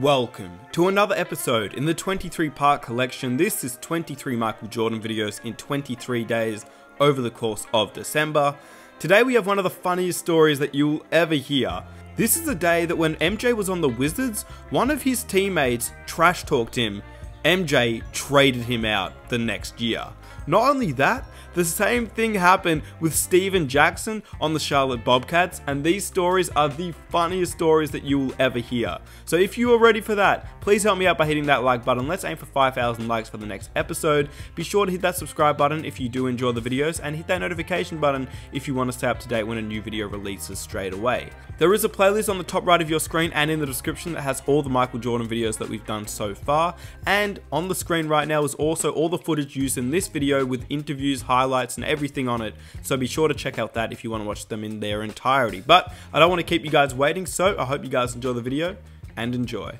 Welcome to another episode in the 23 part collection. This is 23 Michael Jordan videos in 23 days over the course of December. Today we have one of the funniest stories that you'll ever hear. This is the day that when MJ was on the Wizards, one of his teammates trash talked him. MJ traded him out the next year. Not only that, the same thing happened with Stephen Jackson on the Charlotte Bobcats, and these stories are the funniest stories that you will ever hear. So if you are ready for that, please help me out by hitting that like button. Let's aim for 5,000 likes for the next episode. Be sure to hit that subscribe button if you do enjoy the videos, and hit that notification button if you want to stay up to date when a new video releases straight away. There is a playlist on the top right of your screen and in the description that has all the Michael Jordan videos that we've done so far, and on the screen right now is also all the footage used in this video with interviews, highlights, and everything on it. So be sure to check out that if you want to watch them in their entirety. But I don't want to keep you guys waiting, so I hope you guys enjoy the video and enjoy.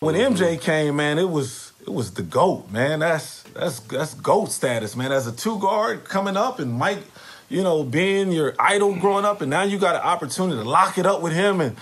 When MJ came, man, it was it was the goat, man. That's that's that's goat status, man. As a two guard coming up, and Mike, you know, being your idol growing up, and now you got an opportunity to lock it up with him and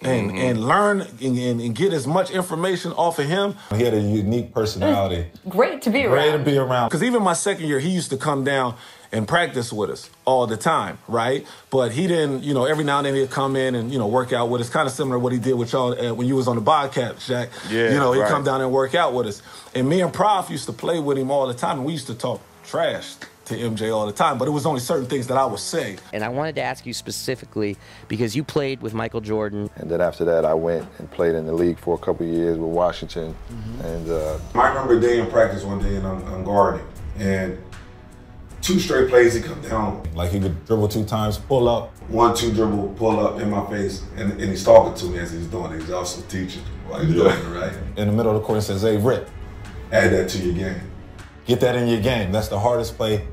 and Mm-hmm. and learn and, and, and get as much information off of him. He had a unique personality. Great to be around. Great to be around. Because even my second year, he used to come down and practice with us all the time, right? But he didn't, you know, every now and then he'd come in and, you know, work out with us. Kind of similar to what he did with y'all uh, when you was on the Bobcat, Shaq. Yeah, You know, he'd right. come down and work out with us. And me and Prof used to play with him all the time. And we used to talk trash to MJ all the time. But it was only certain things that I would say. And I wanted to ask you specifically because you played with Michael Jordan. And then after that, I went and played in the league for a couple of years with Washington. And uh, I remember a day in practice one day and I'm, I'm guarding. And two straight plays, he come down. Like he would dribble two times, pull up. One, two dribble, pull up in my face. And, and he's talking to me as he's doing it. He's also teaching while he's doing it, right? In the middle of the court, he says, hey, Rip, add that to your game. Get that in your game. That's the hardest play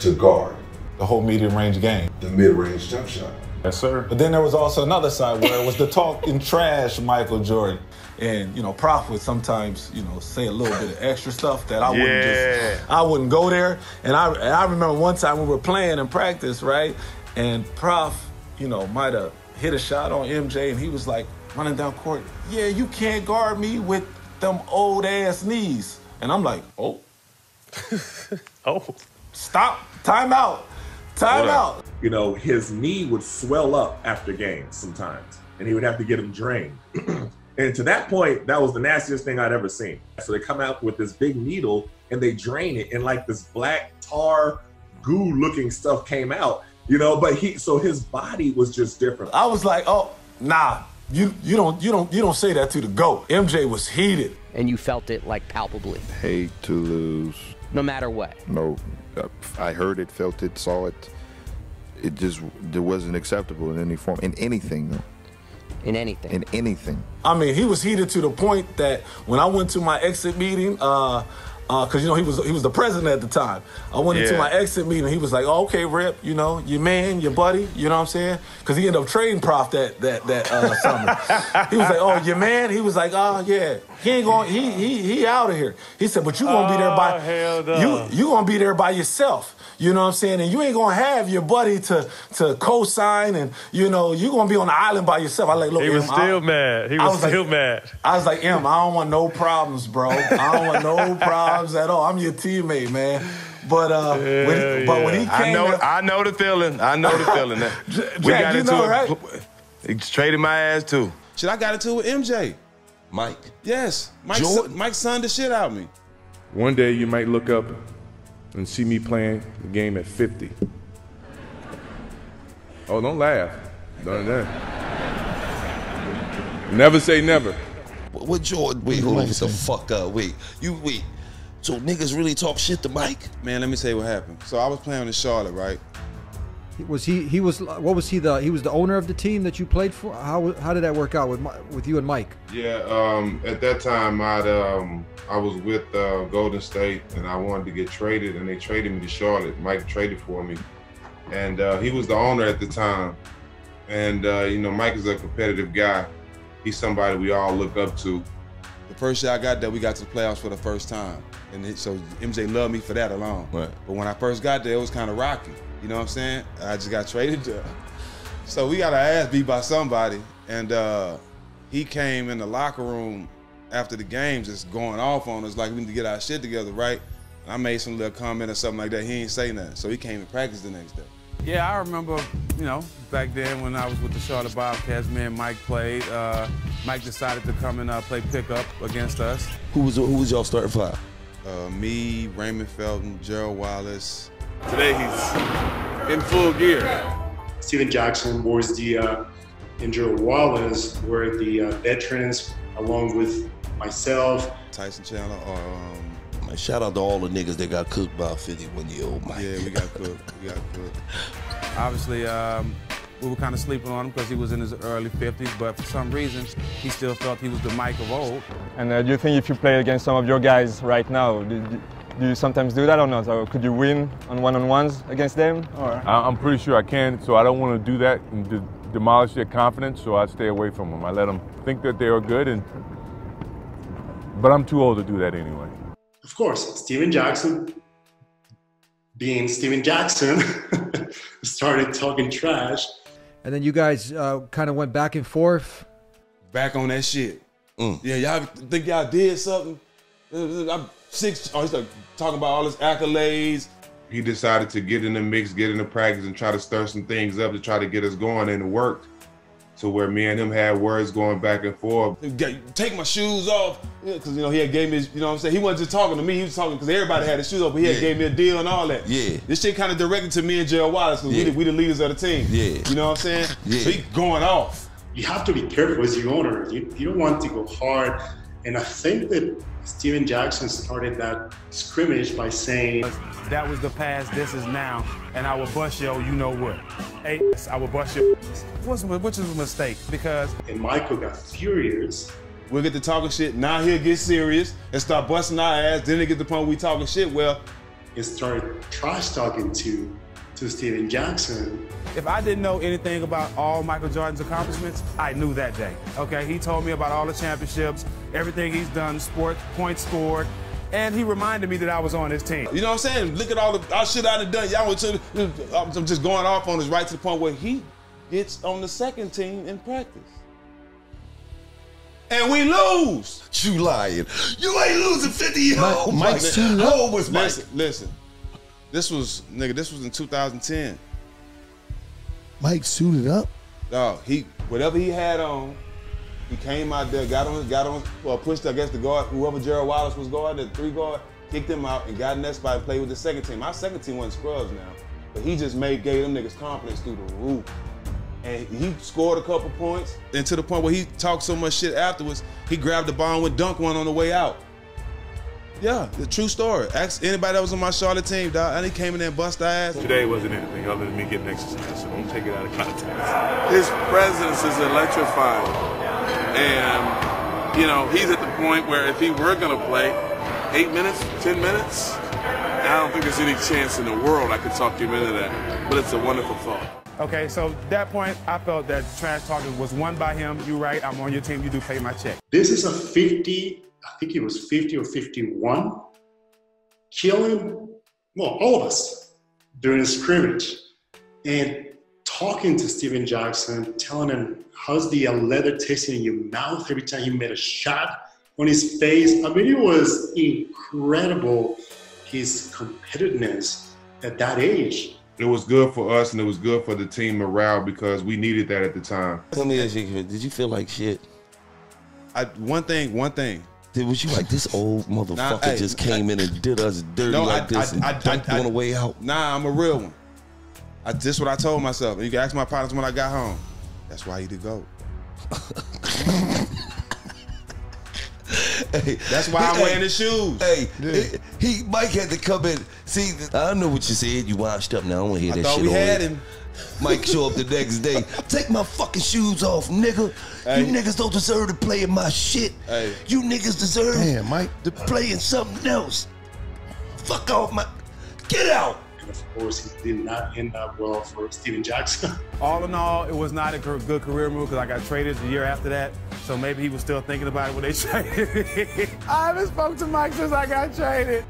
to guard. The whole medium range game. The mid range jump shot. yes, sir. But then there was also another side where it was the talking trash Michael Jordan. And you know, Prof would sometimes, you know, say a little bit of extra stuff that I wouldn't just, I wouldn't go there. And I, and I remember one time we were playing in practice, right? And Prof, you know, might have hit a shot on MJ, and he was like running down court. Yeah, you can't guard me with them old ass knees. And I'm like, oh, Oh. Stop, time out, time out. You know, his knee would swell up after games sometimes, and he would have to get him drained. and to that point, that was the nastiest thing I'd ever seen. So they come out with this big needle and they drain it, and like this black tar goo looking stuff came out. You know, but he so his body was just different. I was like, oh, nah. You, you don't you don't you don't say that to the goat. MJ was heated. And you felt it like palpably, Hate to lose. no matter what. No, uh, I heard it, felt it, saw it. It just it wasn't acceptable in any form, in anything. In anything. In anything. I mean, he was heated to the point that when I went to my exit meeting, uh, because you know he was he was the president at the time. I went into my exit meeting. He was like, oh, "Okay, Rip, you know your man, your buddy, you know what I'm saying?" Because he ended up trading Prof that that that uh, summer. he was like, "Oh, your man." He was like, "Oh yeah, he ain't going. He he he out of here." He said, "But you gonna be there by Oh, no. you you gonna be there by yourself." You know what I'm saying? And you ain't gonna have your buddy to to co-sign, and you know you gonna be on the island by yourself. I like look. He was I- still mad. He I was, like- still mad. I was like, Em, I don't want no problems, bro. I don't want no problems at all. I'm your teammate, man. But uh, when, but when he came, I know, to- I know the feeling. I know the feeling. we Jack, got you into know, it. right? He traded my ass too. Shit, I got into it with MJ. Mike. Yes, Mike. Jordan? Mike sunned the shit out of me. One day you might look up and see me playing the game at 50. Oh, don't laugh. Don't that. Never say never. What Jordan? Wait, hold on. the fuck up. Wait, you wait. So niggas really talk shit to Mike? Man, let me tell you what happened. So I was playing in Charlotte, right? Was he? He was. What was he? The he was the owner of the team that you played for. How how did that work out with with you and Mike? Yeah, um, at that time I'd, um, I was with uh, Golden State and I wanted to get traded and they traded me to Charlotte. Mike traded for me. And uh, he was the owner at the time. And, uh, you know, Mike is a competitive guy. He's somebody we all look up to. The first year I got there, we got to the playoffs for the first time, and it, so MJ loved me for that alone. Right. But when I first got there, it was kind of rocky. You know what I'm saying? I just got traded there. So we got our ass beat by somebody, and uh, he came in the locker room after the game just going off on us like we need to get our shit together, right? And I made some little comment or something like that. He ain't say nothing. So he came to practice the next day. Yeah, I remember, you know, back then when I was with the Charlotte Bobcats, me and Mike played. Uh, Mike decided to come and uh, play pickup against us. Who was who was y'all starting five? Uh, me, Raymond Felton, Gerald Wallace. Today he's in full gear. Stephen Jackson, Boris Diaw, and Gerald Wallace were the uh, veterans, along with myself. Tyson Chandler. Um, Man, shout out to all the niggas that got cooked by a 51 year old Mike. Yeah, we got cooked. We got cooked. Obviously, um, we were kind of sleeping on him because he was in his early 50s, but for some reason, he still felt he was the Mike of old. And uh, do you think if you play against some of your guys right now, do, do you sometimes do that or not? Or could you win on one-on-ones against them? Or? I- I'm pretty sure I can, so I don't want to do that and de- demolish their confidence, so I stay away from them. I let them think that they are good, and but I'm too old to do that anyway. Of course, Stephen Jackson, being Stephen Jackson, started talking trash. And then you guys uh, kind of went back and forth. Back on that shit. Yeah, y'all think y'all did something? Uh, I'm six. Oh, he's like talking about all his accolades. He decided to get in the mix, get in the practice, and try to stir some things up to try to get us going, and it worked. To where me and him had words going back and forth. Take my shoes off, because you know he had gave me. His, you know what I'm saying? He wasn't just talking to me. He was talking because everybody had his shoes off. But he had gave me a deal and all that. Yeah. This shit kind of directed to me and Gerald Wallace because Yeah. we, the, we the leaders of the team. Yeah. You know what I'm saying? Yeah. So he going off. You have to be careful as your owner. You, you don't want to go hard. And I think that Stephen Jackson started that scrimmage by saying, That was the past, this is now, and I will bust yo, you know what. Hey, I will bust you. What's, which is a mistake because and Michael got furious. We'll get to talking shit. Now he'll get serious and start busting our ass. Then it get to the point where we talking shit. Well, He started trash talking to to Stephen Jackson. if I didn't know anything about all Michael Jordan's accomplishments, I knew that day. Okay, he told me about all the championships, everything he's done, sport, points scored, and he reminded me that I was on his team. You know what I'm saying? Look at all the all shit I done done. Y'all was to, I'm just going off on this right to the point where he gets on the second team in practice. And we lose. You lying. You ain't losing 50 year old oh, Mike- Mike. Mike- How old was Mike? Listen, listen. This was nigga, this was in 2010. Mike suited up. Dog, he whatever he had on, he came out there, got on, got on, well, pushed against the guard, whoever Gerald Wallace was guarding, the three guard, kicked him out and got in that spot and played with the second team. Our second team wasn't scrubs now, but he just made gave them niggas confidence through the roof. And he scored a couple points, and to the point where he talked so much shit afterwards, he grabbed the ball and went dunk one on the way out. Yeah, the true story. Ask anybody that was on my Charlotte team, dog. And he came in there and bust our ass. Today wasn't anything other than me getting exercise, so don't take it out of context. His presence is electrifying. And, you know, he's at the point where if he were going to play eight minutes, 10 minutes, I don't think there's any chance in the world I could talk to him into that. But it's a wonderful thought. Okay, so that point, I felt that trash talking was won by him. You're right, I'm on your team. You do pay my check. This is a 50, I think it was 50 or 51, killing, well, all of us during the scrimmage. And talking to Stephen Jackson, telling him, how's the uh, leather tasting in your mouth every time you made a shot on his face? I mean, it was incredible, his competitiveness at that age. It was good for us and it was good for the team morale because we needed that at the time. Tell me ask you, did you feel like shit? I one thing, one thing. Did was you like this old motherfucker Nah, hey, just came in and did us dirty No, like I- this I- and I- dunked I- on the way out? Nah, I'm a real one. I this what I told myself. And you can ask my partners when I got home. That's why you the GOAT. Hey, That's why I'm hey, wearing the shoes. Hey, he, he Mike had to come in. See, I know what you said. You washed up now. I don't want to hear I that thought shit. we on had here. him. Mike show up the next day. Take my fucking shoes off, nigga. Hey. You niggas don't deserve to play in my shit. Hey. You niggas deserve Damn, Mike. to play in something else. Fuck off my. Get out. And of course, he did not end up well for Stephen Jackson. All in all, it was not a good career move because I got traded the year after that. So maybe he was still thinking about it when they traded me. I haven't spoke to Mike since I got traded.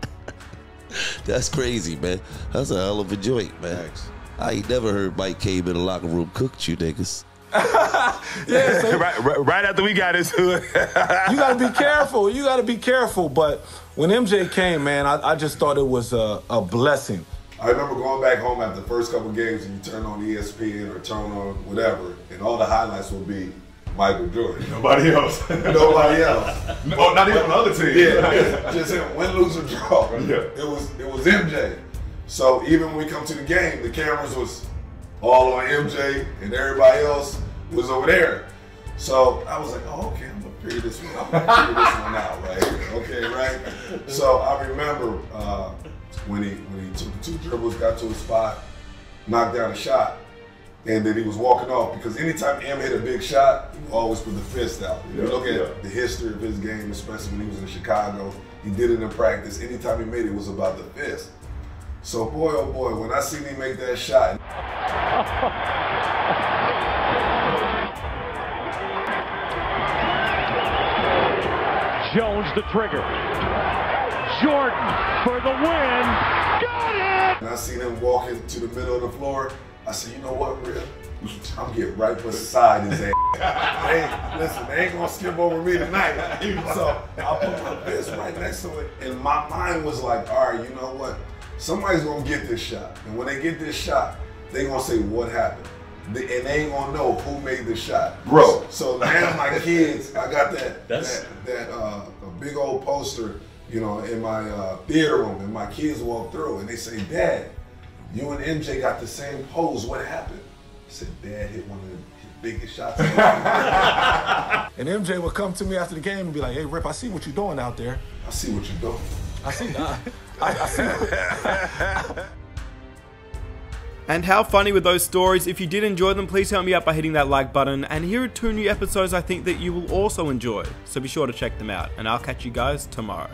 That's crazy, man. That's a hell of a joint, man. I ain't never heard Mike came in the locker room cooked you niggas. yeah, so right, right, right after we got into it. you got to be careful. You got to be careful. But when MJ came, man, I, I just thought it was a, a blessing. I remember going back home after the first couple games and you turn on ESPN or turn on whatever, and all the highlights will be Michael Jordan. Nobody else. Nobody else. Oh, not even on the other team. Yeah, just him. Win, lose, or draw. Yeah. It was it was MJ. So even when we come to the game, the cameras was all on MJ and everybody else was over there. So I was like, oh, okay, I'm gonna figure this one. I'm gonna figure this one out, right? Okay, right. So I remember uh, when he when he took the two dribbles, got to a spot, knocked down a shot, and then he was walking off because anytime M hit a big shot, he always put the fist out. If you look at yeah. the history of his game, especially when he was in Chicago, he did it in practice. Anytime he made it, it was about the fist. So boy, oh boy, when I seen him make that shot, Jones the trigger. Jordan for the win. Got it! and I seen him walking to the middle of the floor, I said, you know what, Rip? I'm getting right beside his ass. they ain't, listen, they ain't gonna skip over me tonight. So I put my fist right next to it, and my mind was like, all right, you know what? Somebody's gonna get this shot, and when they get this shot, they gonna say what happened. They- And they ain't gonna know who made the shot, Bro. So now my kids, I got that That's- that, that uh, big old poster, you know, in my uh, theater room, and my kids walk through, and they say, Dad, you and MJ got the same pose. What happened? I said, Dad hit one of the biggest shots. And MJ would come to me after the game and be like, "Hey, Rip, I see what you're doing out there. I see what you're doing. I see. I, I, I see." And how funny were those stories? If you did enjoy them, please help me out by hitting that like button. And here are two new episodes I think that you will also enjoy. So be sure to check them out. And I'll catch you guys tomorrow.